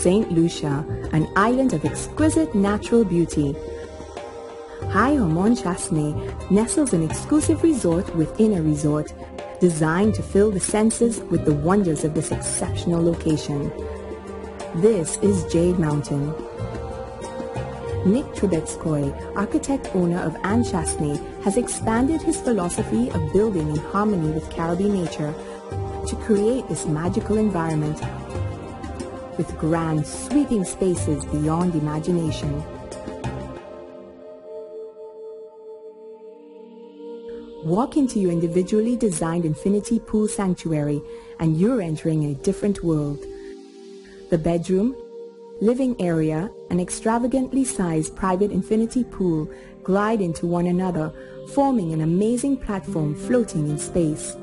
St. Lucia, an island of exquisite natural beauty. High Hormone Chasne nestles an exclusive resort within a resort, designed to fill the senses with the wonders of this exceptional location. This is Jade Mountain. Nick Troubetzkoy, architect owner of Anse Chastanet, has expanded his philosophy of building in harmony with Caribbean nature to create this magical environment with grand, sweeping spaces beyond imagination. Walk into your individually designed infinity pool sanctuary and you're entering a different world. The bedroom, living area, and extravagantly sized private infinity pool glide into one another, forming an amazing platform floating in space.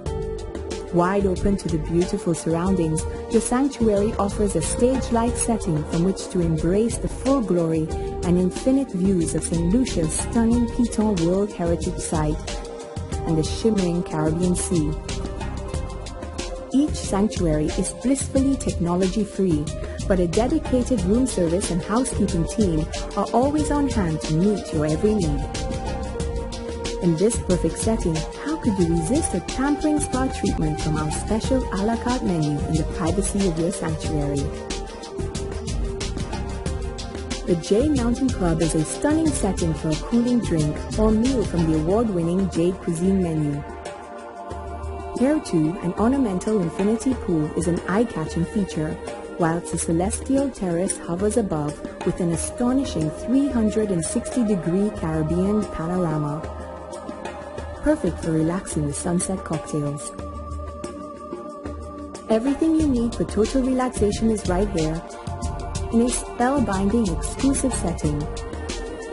Wide open to the beautiful surroundings, the sanctuary offers a stage-like setting from which to embrace the full glory and infinite views of St. Lucia's stunning Piton World Heritage Site and the shimmering Caribbean Sea. Each sanctuary is blissfully technology-free, but a dedicated room service and housekeeping team are always on hand to meet your every need. In this perfect setting, you resist a pampering spa treatment from our special a la carte menu in the privacy of your sanctuary? The Jade Mountain Club is a stunning setting for a cooling drink or meal from the award-winning Jade Cuisine menu. Here too, an ornamental infinity pool is an eye-catching feature whilst the celestial terrace hovers above with an astonishing 360-degree Caribbean panorama, perfect for relaxing with sunset cocktails. Everything you need for total relaxation is right here in a spellbinding exclusive setting.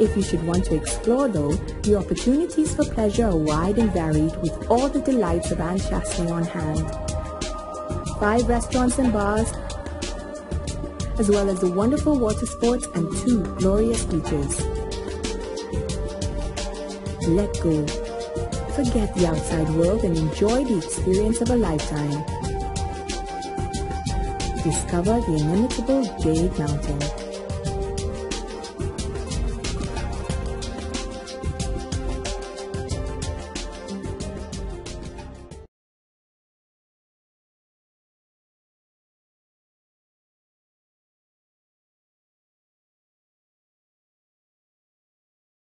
If you should want to explore though, the opportunities for pleasure are wide and varied with all the delights of Anne on hand. Five restaurants and bars as well as the wonderful water sports and two glorious beaches. Let go. Forget the outside world and enjoy the experience of a lifetime. Discover the inimitable Jade Mountain.